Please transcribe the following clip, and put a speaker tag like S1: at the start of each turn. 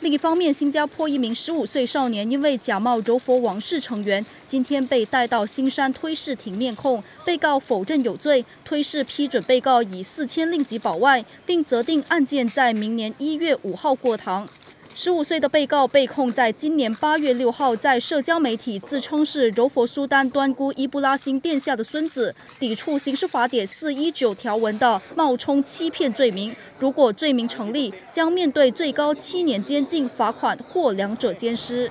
S1: 另一方面，新加坡一名十五岁少年因为假冒柔佛王室成员，今天被带到新山推事庭面控。被告否认有罪，推事批准被告以四千令吉保外，并责定案件在明年一月五号过堂。十五岁的被告被控在今年八月六号在社交媒体自称是柔佛苏丹端姑伊布拉欣殿下的孙子，抵触刑事法典四一九条文的冒充欺骗罪名。如果罪名成立，将面对最高七年监禁、罚款或两者兼施。